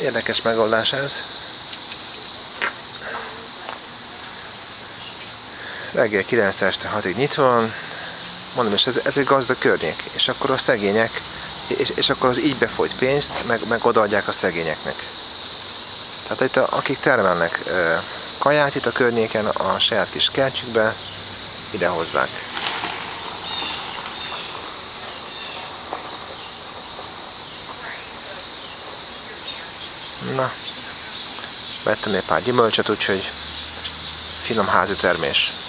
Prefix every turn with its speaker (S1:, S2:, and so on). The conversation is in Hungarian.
S1: Érdekes megoldás ez. Reggel 9 este 6-ig nyitva van. Mondom, és ez, ez egy gazdag környék. És akkor a szegények, és, és akkor az így befolyt pénzt, meg, meg odaadják a szegényeknek. Tehát itt a, akik termelnek kaját itt a környéken, a saját kis kertjükbe, ide hozzák. Na, vettem pár gyümölcsöt, úgyhogy finom házi termés.